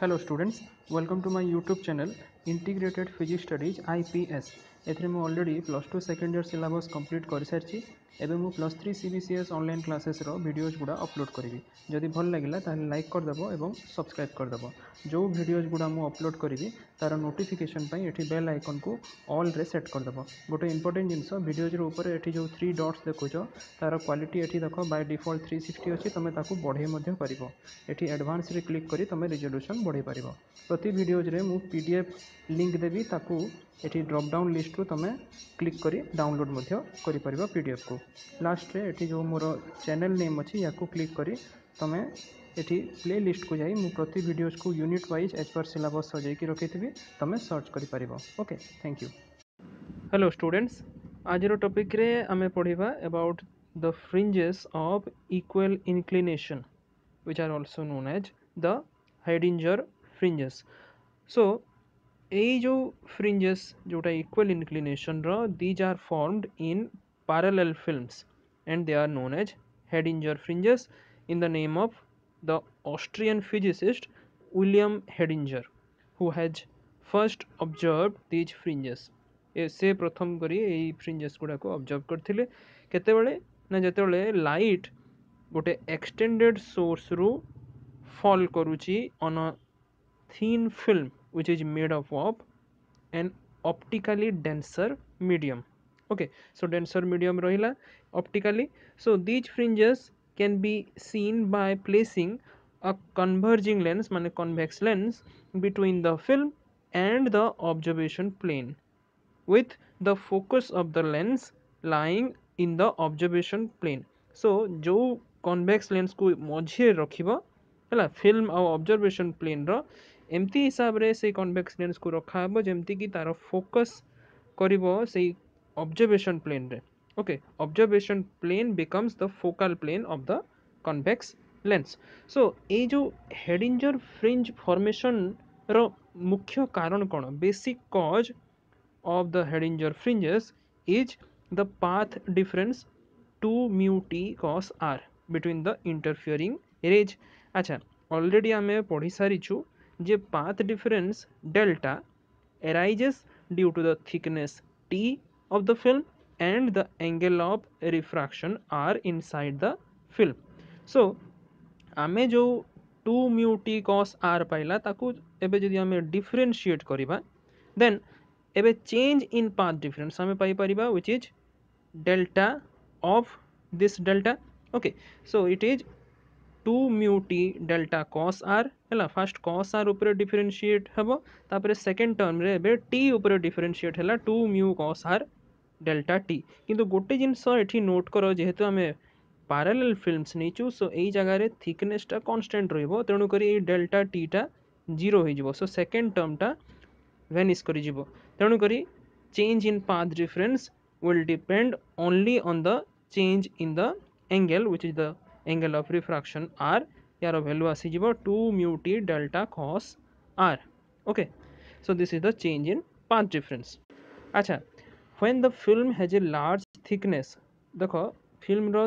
Hello students, welcome to my YouTube channel Integrated Physics Studies IPS. ଏଥିରେ ମୁଁ already plus two second year syllabus complete କରିସାରିଛି ଏବେ ମୁଁ plus three C B C S online କ୍ଲାସେସ୍ର videos ଗୁଡ଼ା upload କରିବି ଯଦି ଭଲ ଲାଗିଲା ତା'ହେଲେ ଲାଇକ୍ କରିଦେବ ଏବଂ ସବସ୍କ୍ରାଇବ୍ କରିଦେବ ଯେଉଁ ଭିଡ଼ିଓଜ୍ ଗୁଡ଼ା ମୁଁ ଅପଲୋଡ଼୍ କରିବି ତା'ର ନୋଟିଫିକେସନ୍ ପାଇଁ ଏଠି ବେଲ୍ ଆଇକନ୍କୁ ଅଲ୍ରେ ସେଟ୍ କରିଦେବ ଗୋଟେ ଇମ୍ପୋର୍ଟାଣ୍ଟ ଜିନିଷ ଭିଡ଼ିଓଜ୍ର ଉପରେ ଏଠି ଯେଉଁ ଥ୍ରୀ ଡଟ୍ସ ଦେଖୁଛ ତା'ର କ୍ୱାଲିଟି ଏଠି ଦେଖ ବାଇ ଡିଫଲ୍ଟ ଥ୍ରୀ ସିକ୍ସଟି ଅଛି ତୁମେ ତାକୁ ବଢ଼େଇ ମଧ୍ୟ ପାରିବ ଏଠି ଆଡ଼ଭାନ୍ସରେ କ୍ଲିକ୍ କରି ତୁମେ ରିଜଲ୍ୟୁସନ୍ ବଢ଼େଇ ପାରିବ ପ୍ରତି ଭିଡ଼ିଓଜ୍ରେ ମୁଁ ପି ଡି ଏଫ୍ ଲିଙ୍କ୍ ଦେବି ତାକୁ ଏଠି ଡ୍ରପ୍ ଡାଉନ୍ ଲିଷ୍ଟରୁ ତୁମେ କ୍ଲିକ୍ କରି ଡାଉନଲୋଡ଼୍ ମଧ୍ୟ କରିପାରିବ ପି ଡି ଏଫ୍କୁ ଲାଷ୍ଟରେ ଏଠି ଯେଉଁ ମୋର ଚ୍ୟାନେଲ୍ ନେମ୍ ଅଛି ୟାକୁ କ୍ଲିକ୍ କରି ତୁମେ ଏଠି ପ୍ଲେ ଲିଷ୍ଟକୁ ଯାଇ ମୁଁ ପ୍ରତି ଭିଡ଼ିଓଜକୁ unit wise as per syllabus ସଜାଇକି ରଖିଥିବି ତୁମେ ସର୍ଚ୍ଚ କରିପାରିବ okay thank you hello students ଆଜିର ଟପିକ୍ରେ ଆମେ ପଢ଼ିବା about the fringes of equal inclination which are also known as the Heidinger fringes. So, এই ଯେଉଁ fringes ଯେଉଁଟା equal inclination ର these are formed in parallel films and they are known as Heidinger fringes in the name of the Austrian physicist William Heidinger who has first observed these fringes. ଏ ସେ ପ୍ରଥମ କରି ଏଇ fringes ଗୁଡ଼ାକୁ observe କରିଥିଲେ କେତେବେଳେ ନା ଯେତେବେଳେ ଲାଇଟ୍ ଗୋଟେ ଏକ୍ସଟେଣ୍ଡେଡ୍ ସୋର୍ସରୁ ଫଲ୍ କରୁଛି ଅନ୍ ଅ thin film which is made up of an optically denser medium okay so denser medium ରହିଲା optically so these fringes can be seen by placing a converging lens ମାନେ convex lens between the film and the observation plane with the focus of the lens lying in the observation plane so ଯୋଉ convex lensକୁ ମଝିରେ ରଖିବ ହେଲା film ଆଉ observation ପ୍ଲେନ୍ର ଏମିତି ହିସାବରେ ସେଇ convex ରଖା ହେବ ଯେମିତିକି ତା'ର ଫୋକସ୍ କରିବ ସେଇ observation ପ୍ଲେନ୍ରେ okay observation plane becomes the focal plane of the convex lens so ଏଇ ଯେଉଁ ହେଡ଼ିଞ୍ଜର ଫ୍ରିଞ୍ଜ ଫର୍ମେସନ୍ର ମୁଖ୍ୟ କାରଣ କ'ଣ basic cause of the Haidinger fringes is the path difference two mu t cos r between the interfering rays ଆଚ୍ଛା already ଆମେ ପଢ଼ି ସାରିଛୁ जे path difference delta arises due to the thickness t of the film and the angle of refraction r in side the film so आम जो two mu t cos r पाइला जी आम differentiate करवा दे change in path difference आम Piper which is delta of this delta okay so it is two mu t delta cos r ହେଲା first cos ଆର୍ ଉପରେ differentiate ହେବ ତାପରେ ସେକେଣ୍ଡ ଟର୍ମରେ ଏବେ ଟି ଉପରେ ଡିଫରେନ୍ସିଏଟ୍ ହେଲା two mu cos r delta t କିନ୍ତୁ ଗୋଟେ ଜିନିଷ ଏଠି ନୋଟ୍ କର ଯେହେତୁ ଆମେ ପାରାଲେଲ୍ ଫିଲ୍ମସ୍ ନେଇଛୁ ସୋ ଏଇ ଜାଗାରେ ଥିକନେସ୍ଟା କନଷ୍ଟାଣ୍ଟ ରହିବ ତେଣୁକରି ଏଇ ଡେଲ୍ଟା ଟିଟା ଜିରୋ ହୋଇଯିବ ସୋ ସେକେଣ୍ଡ ଟର୍ମଟା ଭ୍ୟାନିସ୍ କରିଯିବ ତେଣୁକରି change in path difference will depend only on the change in the angle which is the angle of refraction R यार value आसीज two mu T delta cos R okay so this is the change in path difference अच्छा when the film has a large thickness देख film रो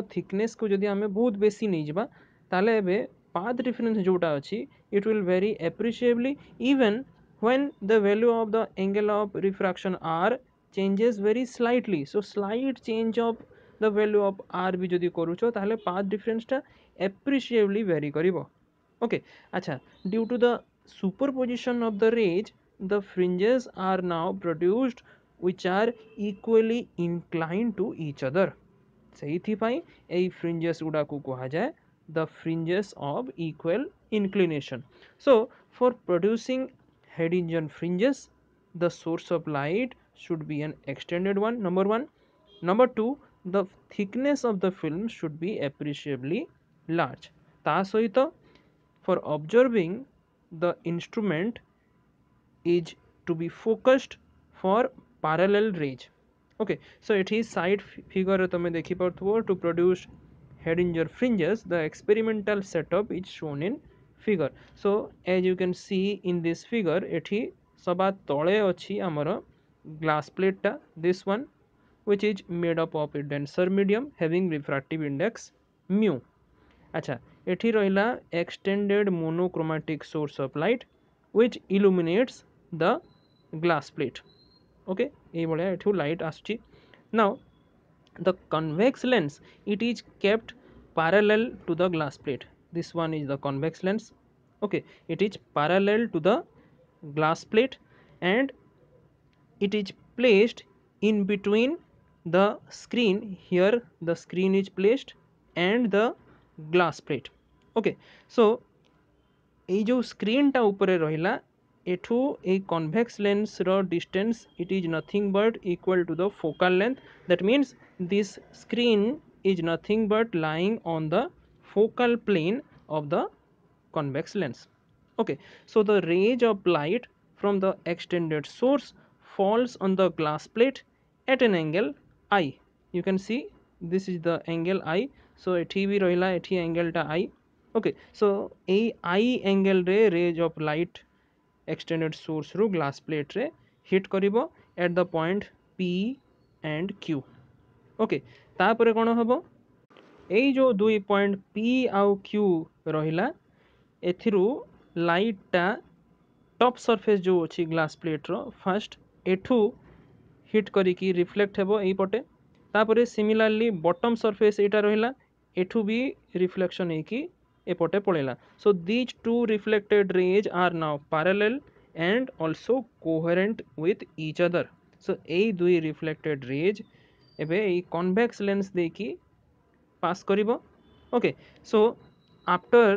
को जदि आम बहुत बेसी नहीं जावा ताले एबे पाथ डिफरेंस जोटा अच्छी it will vary appreciably even when the value of the angle of refraction R changes very slightly so slight change of the value of r ବି ଯଦି କରୁଛ ତାହେଲେ path difference ଟା appreciably vary କରିବ okay ଆଚ୍ଛା due to the superposition of the rays the fringes are now produced which are equally inclined to each other ସେଇଥିପାଇଁ ଏଇ fringes ଗୁଡ଼ାକୁ କୁହାଯାଏ the fringes of equal inclination so for producing Heidinger fringes the source of light should be an extended one number one number two the thickness of the film should be appreciably large ତା ସହିତ for observing the instrument is to be focused for parallel rays okay so it is side figure ତମେ ଦେଖିପାରୁଥିବ to produce Heidinger fringes the experimental setup is shown in figure so as you can see in this figure ଏଠି ସବା ତଳେ ଅଛି ଆମର glass plate ଟା this one which is made up of a denser medium having refractive index mu. अच्छा एठी रहिला extended monochromatic source of light which illuminates the glass plate. Okay, ये भाया एठू लाइट आसुची Now, the convex lens, it is kept parallel to the glass plate. This one is the convex lens. Okay it is parallel to the glass plate and it is placed in between the screen here the screen is placed and the glass plate okay so এই ଯେଉଁ ସ୍କ୍ରିନ୍ଟା ଉପରେ ରହିଲା ଏଠୁ ଏଇ convex ଲେନ୍ସର distance it is nothing but equal to the focal length that means this screen is nothing but lying on the focal plane of the convex lens okay so the rays of light from the extended source falls on the glass plate at an angle i you can see this is the angle i so ethi bi rahila ethi angle ta i okay so ei i angle re rays of light extended source ru glass plate re hit karibo at the point p and q okay ତାପରେ କ'ଣ ହେବ ଏଇ ଯେଉଁ ଦୁଇ point P ଆଉ Q ରହିଲା ଏଥିରୁ ଲାଇଟ୍ଟା top surface ଯେଉଁ ଅଛି ଗ୍ଲାସ୍ ପ୍ଲେଟ୍ର ଫାଷ୍ଟ ଏଠୁ হিট করিকি রিফ্লেক্ট হব এইপটে তাপরে সিমিলারলি বটম সরফেস এইটা রহিলা এঠু বি রিফ্লেকশন হইকি এপটে পড়েলা so these two reflected rays are now parallel and also coherent with each other so এই দুই রিফ্লেক্টেড রেজ এবে এই কনভেক্স লেন্স দেখি পাস করিব okay so after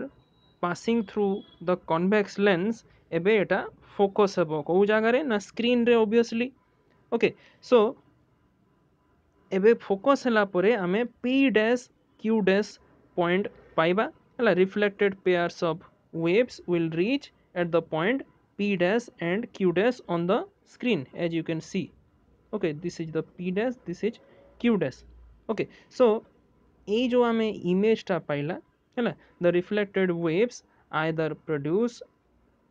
passing through the convex lens এবে এটা ফোকস হব কেউ জায়গায় না স্ক্রিন্রে অবভিয়সলি ଓକେ ସୋ ଏବେ ଫୋକସ୍ ହେଲା ପରେ ଆମେ P dash Q dash point ପାଇବା ହେଲା reflected pairs of waves will reach at the point p dash and q dash on the screen as you can see okay this is the p dash this is q dash okay so এই ଯେଉଁ ଆମେ ଇମେଜଟା ପାଇଲା ହେଲା the reflected waves either produce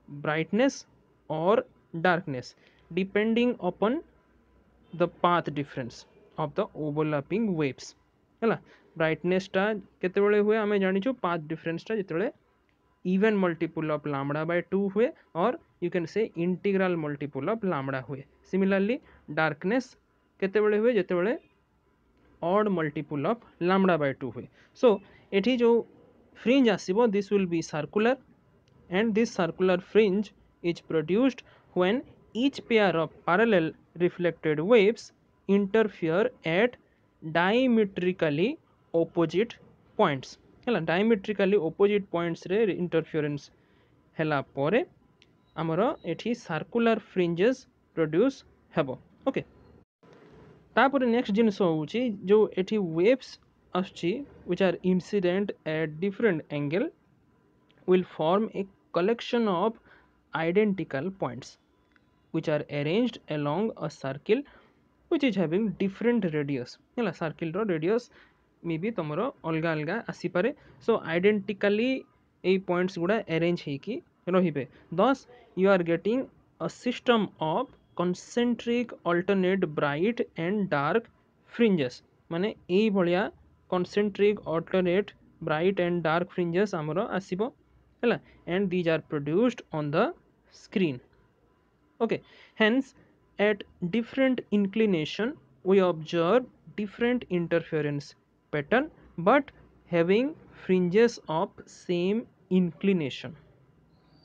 brightness or darkness depending upon the path difference of the overlapping waves है ब्राइटनेसटा के हुए आम जानू पाथ डिफरेन्सटा जो even multiple of lambda by two हुए और you can say integral multiple of lambda हुए सिमिलरली डार्कने केत हुए जो odd multiple of lambda by two हुए सो so, यी जो फ्रिंज आसो this will be circular and this circular fringe is produced when each pair of parallel reflected waves interfere at diametrically opposite points ହେଲା diametrically opposite points ରେ interference ହେଲା ପରେ ଆମର ଏଠି circular fringes produce ହେବ ଓକେ ତାପରେ next ଜିନିଷ ହେଉଛି ଯେଉଁ ଏଠି waves ଆସୁଛି which are incident at different angle will form a collection of identical points which are arranged along a circle which is having different radius ହେଲା circle ର radius May ବି ତୁମର ଅଲଗା ଅଲଗା ଆସିପାରେ ସୋ ଆଇଡେଣ୍ଟିକାଲି ଏଇ ପଏଣ୍ଟସ୍ ଗୁଡ଼ା ଆରେଞ୍ଜ ହେଇକି ରହିବେ thus you are getting a system of concentric alternate bright and dark fringes ମାନେ ଏଇଭଳିଆ concentric alternate bright and dark fringes ଆମର ଆସିବ ହେଲା and these are produced on the screen okay hence at different inclination we observe different interference pattern but having fringes of same inclination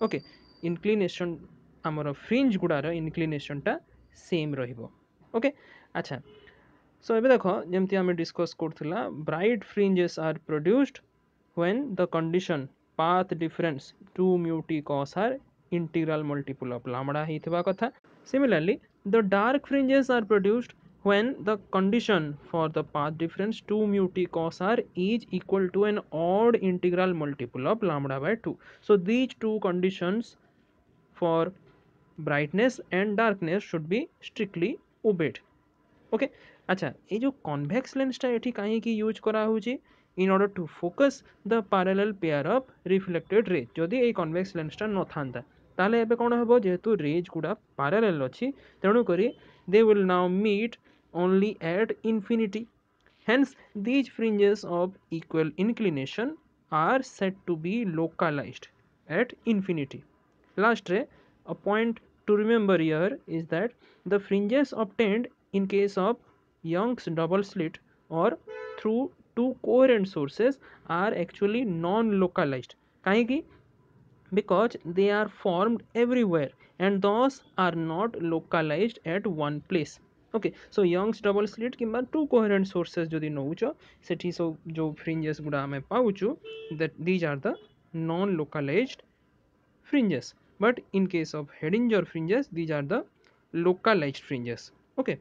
okay inclination ଆମର fringe ଗୁଡ଼ାର ଇନକ୍ଲିନେସନଟା same ରହିବ okay ଆଚ୍ଛା so ଏବେ ଦେଖ ଯେମିତି ଆମେ ଡିସ୍କସ୍ କରୁଥିଲା bright fringes are produced when the condition path difference 2 mu t cos r integral multiple of lambda ही कथा similarly the dark fringes are produced when the condition for the path difference two mu T cos R is equal to an odd integral multiple of lambda by two so these two conditions for brightness and darkness should भी strictly obeyed okay अच्छा ये जो convex लेंसटा ये कहीं use कराँ in order to focus the parallel pair of reflected ray जदि ये कन्भेक्स लेंसटा न था ତାହେଲେ ଏବେ କ'ଣ ହେବ ଯେହେତୁ ରେଜ୍ ଗୁଡ଼ା ପାରାଲେଲ୍ ଅଛି ତେଣୁକରି they will now meet only at infinity hence these fringes of equal inclination are said to be localized at infinity last ରେ a point to remember here is that the fringes obtained in case of Young's double slit or through two coherent sources are actually non-localized. Kaigi? because they are formed everywhere and those are not localized at one place okay so Young's double slit कि two coherent sources जो नौ से सब जो fringes गुड़ा आम पाचु these are the non localise fringes but in case of Haidinger fringes these are the localise fringes okay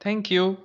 thank you